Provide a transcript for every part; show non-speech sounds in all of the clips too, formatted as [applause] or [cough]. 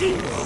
Mm.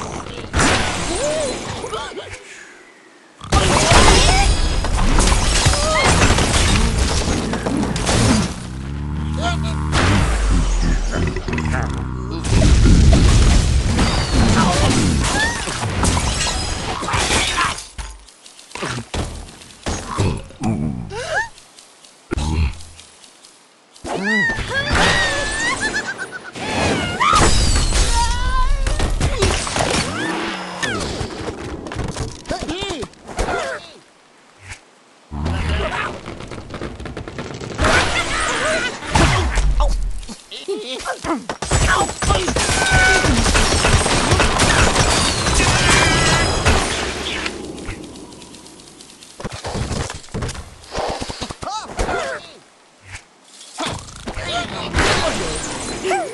Hey! [laughs]